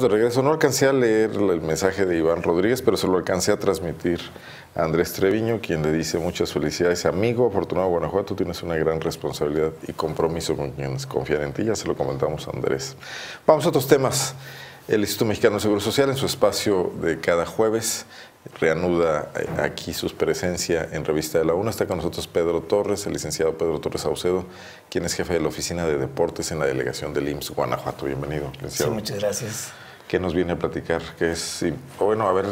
De regreso, no alcancé a leer el mensaje de Iván Rodríguez, pero se lo alcancé a transmitir a Andrés Treviño, quien le dice muchas felicidades, amigo, afortunado Guanajuato, tienes una gran responsabilidad y compromiso con quienes confían en ti, ya se lo comentamos a Andrés. Vamos a otros temas. El Instituto Mexicano de Seguro Social, en su espacio de cada jueves, reanuda eh, aquí su presencia en Revista de la UNA. Está con nosotros Pedro Torres, el licenciado Pedro Torres Saucedo, quien es jefe de la Oficina de Deportes en la delegación del IMSS Guanajuato. Bienvenido, licenciado. Sí, muchas gracias. ¿Qué nos viene a platicar? Que es, bueno, a ver,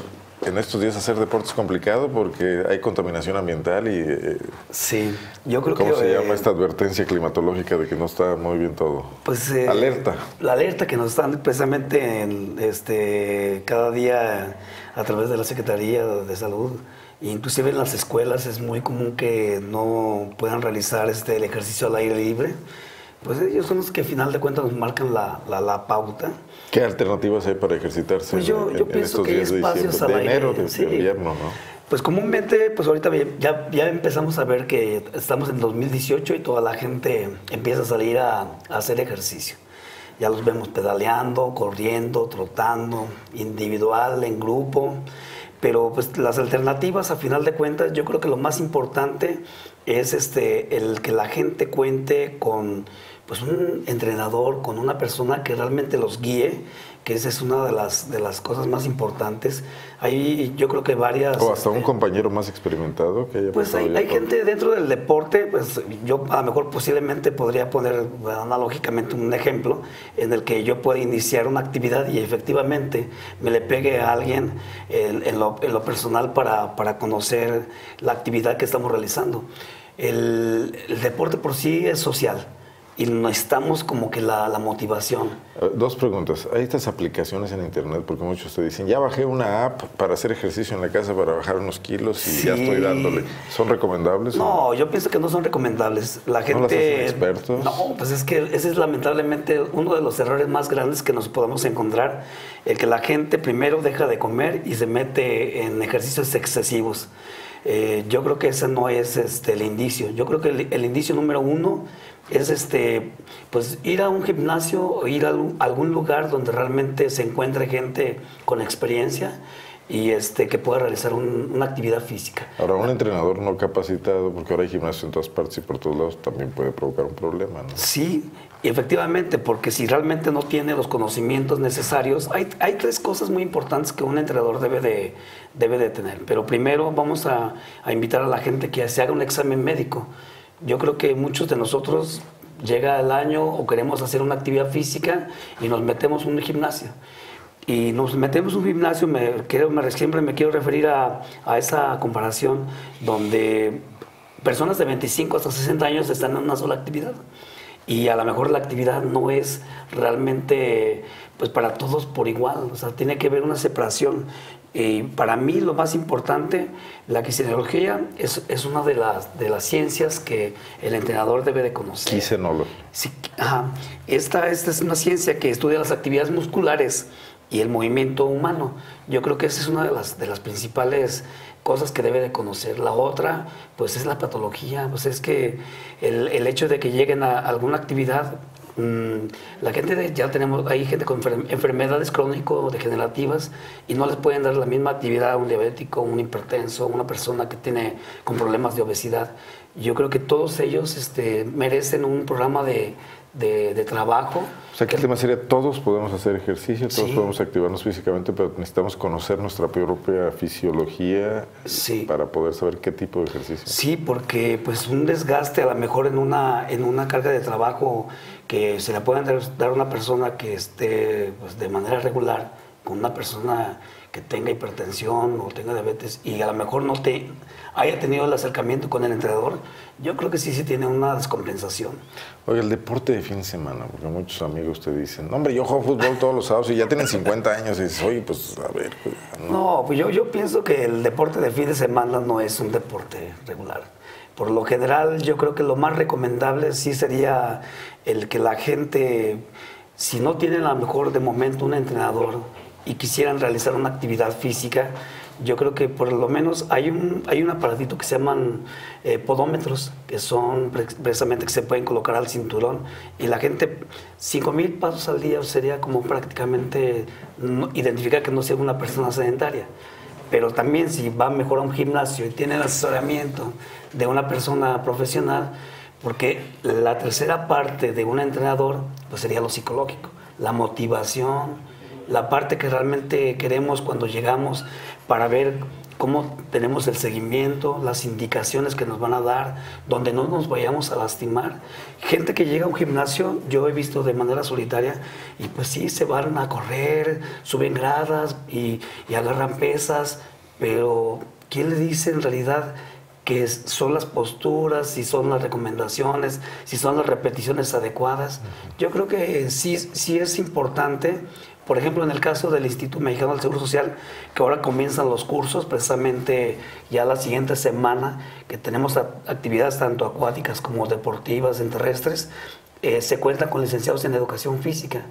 en estos días hacer deporte es complicado porque hay contaminación ambiental y... Eh, sí, yo creo ¿cómo que... ¿Cómo se llama esta advertencia climatológica de que no está muy bien todo? Pues... Eh, alerta. La alerta que nos están precisamente en, este, cada día a través de la Secretaría de Salud. Inclusive en las escuelas es muy común que no puedan realizar este, el ejercicio al aire libre. Pues ellos son los que al final de cuentas nos marcan la, la pauta. ¿Qué alternativas hay para ejercitarse pues yo, yo pienso estos que días hay espacios de, de enero, de, sí. invierno, ¿no? Pues comúnmente, pues ahorita ya, ya empezamos a ver que estamos en 2018 y toda la gente empieza a salir a, a hacer ejercicio. Ya los vemos pedaleando, corriendo, trotando, individual, en grupo. Pero pues las alternativas, a final de cuentas, yo creo que lo más importante es este, el que la gente cuente con pues un entrenador, con una persona que realmente los guíe, que esa es una de las, de las cosas más importantes. Hay yo creo que varias... O hasta un este, compañero más experimentado que haya Pues hay, hay gente dentro del deporte, pues yo a lo mejor posiblemente podría poner analógicamente un ejemplo en el que yo pueda iniciar una actividad y efectivamente me le pegue a alguien en, lo, en lo, personal para, para conocer la actividad que estamos realizando. el, el deporte por sí es social y necesitamos como que la, la, motivación. Eh, dos preguntas. Hay estas aplicaciones en internet, porque muchos te dicen, ya bajé una app para hacer ejercicio en la casa, para bajar unos kilos y ya estoy dándole. ¿Son recomendables? No, yo pienso que no son recomendables. La gente... ¿No las hacen expertos? No, pues es que ese es lamentablemente uno de los errores más grandes que nos podemos encontrar, el que la gente primero deja de comer y se mete en ejercicios excesivos. Eh, yo creo que ese no es este, el indicio. Yo creo que el, el indicio número uno es este, pues ir a un gimnasio o ir a algún lugar donde realmente se encuentre gente con experiencia y este, que pueda realizar una actividad física. Ahora, un entrenador no capacitado, porque ahora hay gimnasios en todas partes y por todos lados, también puede provocar un problema, ¿no? Sí, efectivamente, porque si realmente no tiene los conocimientos necesarios, hay, hay tres cosas muy importantes que un entrenador debe de, debe de tener. Pero primero vamos a, a invitar a la gente que se haga un examen médico yo creo que muchos de nosotros llega el año o queremos hacer una actividad física y nos metemos en un gimnasio. Y nos metemos en un gimnasio, me, me, siempre me quiero referir a, a, esa comparación donde personas de 25 hasta 60 años están en una sola actividad. Y a lo mejor la actividad no es realmente pues para todos por igual, o sea, tiene que haber una separación. Y para mí lo más importante, la quinesiología es, es una de las, de las ciencias que el entrenador debe de conocer. Quinesiología. Sí, esta, esta es una ciencia que estudia las actividades musculares y el movimiento humano. Yo creo que esa es una de las, de las principales cosas que debe de conocer. La otra, pues es la patología, pues es que el, el hecho de que lleguen a alguna actividad la gente ya tenemos, hay gente con enfermedades crónico-degenerativas y no les pueden dar la misma actividad a un diabético, un hipertenso, una persona que tiene con problemas de obesidad. Yo creo que todos ellos este, merecen un programa de, de, trabajo. O sea, que el tema sería, todos podemos hacer ejercicio, todos podemos activarnos físicamente, pero necesitamos conocer nuestra propia fisiología para poder saber qué tipo de ejercicio. Sí, porque pues un desgaste a lo mejor en una, en una carga de trabajo que se le pueden dar a una persona que esté pues, de manera regular con una persona que tenga hipertensión o tenga diabetes y a lo mejor no te haya tenido el acercamiento con el entrenador, yo creo que sí se tiene una descompensación. Oye, el deporte de fin de semana, porque muchos amigos te dicen, hombre, yo juego fútbol todos los sábados y ya tienen 50 años y dices, oye, pues a ver. Pues, no, pues yo, yo pienso que el deporte de fin de semana no es un deporte regular. Por lo general, yo creo que lo más recomendable sí sería el que la gente, si no tiene a lo mejor de momento un entrenador y quisieran realizar una actividad física, yo creo que por lo menos hay un, hay un aparatito que se llaman eh, podómetros, que son precisamente que se pueden colocar al cinturón y la gente, 5 mil pasos al día sería como prácticamente identificar que no sea una persona sedentaria. Pero también si va mejor a un gimnasio y tiene el asesoramiento de una persona profesional, porque la tercera parte de un entrenador pues sería lo psicológico, la motivación, la parte que realmente queremos cuando llegamos para ver cómo tenemos el seguimiento, las indicaciones que nos van a dar, donde no nos vayamos a lastimar. Gente que llega a un gimnasio, yo he visto de manera solitaria, y pues sí, se van a correr, suben gradas y, y agarran pesas, pero ¿quién le dice en realidad que son las posturas, si son las recomendaciones, si son las repeticiones adecuadas? Yo creo que sí, sí es importante por ejemplo, en el caso del Instituto Mexicano del Seguro Social, que ahora comienzan los cursos, precisamente ya la siguiente semana, que tenemos actividades tanto acuáticas como deportivas, en terrestres, eh, se cuenta con licenciados en educación física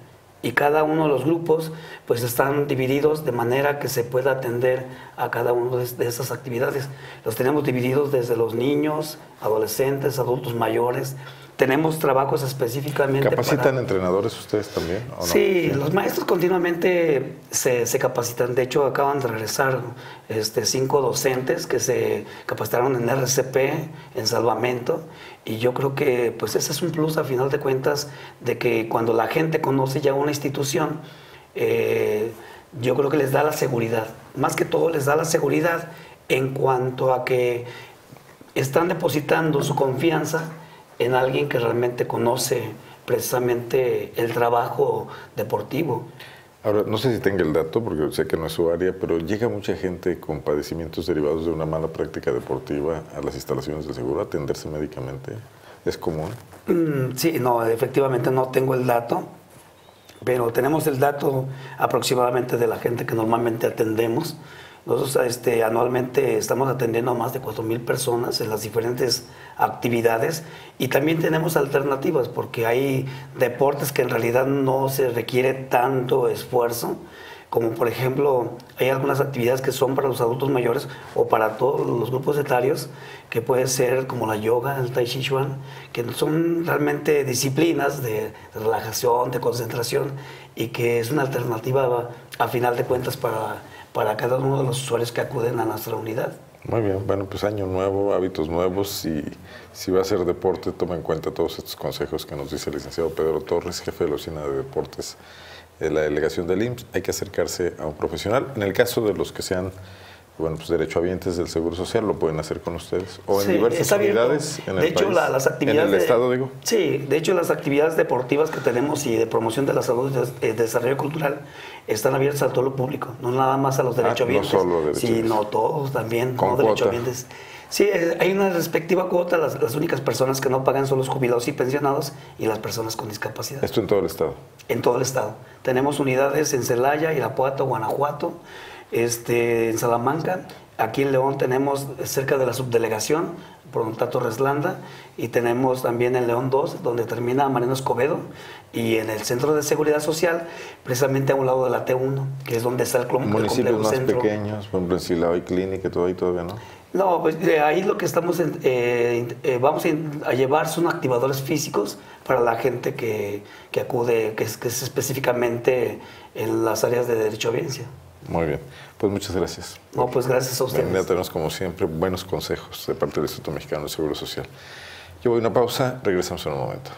y cada uno de los grupos pues están divididos de manera que se pueda atender a cada una de, de esas actividades. Los tenemos divididos desde los niños, adolescentes, adultos mayores, tenemos trabajos específicamente. ¿Capacitan entrenadores ustedes también? Sí, los maestros continuamente se, capacitan. De hecho, acaban de regresar este, cinco docentes que se capacitaron en RCP, en salvamento. Y yo creo que pues ese es un plus a final de cuentas de que cuando la gente conoce ya una institución, eh, yo creo que les da la seguridad. Más que todo les da la seguridad en cuanto a que están depositando su confianza en alguien que realmente conoce precisamente el trabajo deportivo. Ahora, no sé si tenga el dato, porque sé que no es su área, pero llega mucha gente con padecimientos derivados de una mala práctica deportiva a las instalaciones de seguro a atenderse médicamente. ¿Es común? Mm, sí, no, efectivamente no tengo el dato, pero tenemos el dato aproximadamente de la gente que normalmente atendemos. Nosotros este, anualmente estamos atendiendo a más de 4.000 personas en las diferentes actividades y también tenemos alternativas porque hay deportes que en realidad no se requiere tanto esfuerzo como por ejemplo hay algunas actividades que son para los adultos mayores o para todos los grupos etarios, que puede ser como la yoga, el tai chi chuan, que son realmente disciplinas de relajación, de concentración y que es una alternativa a final de cuentas para para cada uno de los usuarios que acuden a nuestra unidad. Muy bien, bueno, pues año nuevo, hábitos nuevos y si va a ser deporte, toma en cuenta todos estos consejos que nos dice el licenciado Pedro Torres, jefe de la oficina de deportes de la delegación del IMSS. Hay que acercarse a un profesional. En el caso de los que sean bueno, pues derechohabientes del Seguro Social lo pueden hacer con ustedes o en diversas unidades en de hecho, las actividades en el estado digo. Sí, de hecho las actividades deportivas que tenemos y de promoción de la salud y de desarrollo cultural están abiertas a todo lo público, no nada más a los derechohabientes, ah, no solo sino todos también, con no derechohabientes. Sí, eh, hay una respectiva cuota, las, las, únicas personas que no pagan son los jubilados y pensionados y las personas con discapacidad. ¿Esto en todo el estado? En todo el estado. Tenemos unidades en Celaya, Irapuato, Guanajuato, este, en Salamanca. Aquí en León tenemos cerca de la subdelegación, Prontato Reslanda, y tenemos también en León 2, donde termina Mariano Escobedo, y en el Centro de Seguridad Social, precisamente a un lado de la T1, que es donde está el, club. Municipios más pequeños, por ejemplo, en Silao y Clínica todo ahí todavía, ¿no? No, pues ahí lo que estamos, eh, eh, vamos a llevar son activadores físicos para la gente que, que acude, que es, que es específicamente en las áreas de derecho a audiencia. Muy bien, pues muchas gracias. No, pues gracias a ustedes. tenemos como siempre buenos consejos de parte del Instituto Mexicano de Seguro Social. Yo voy a una pausa, regresamos en un momento.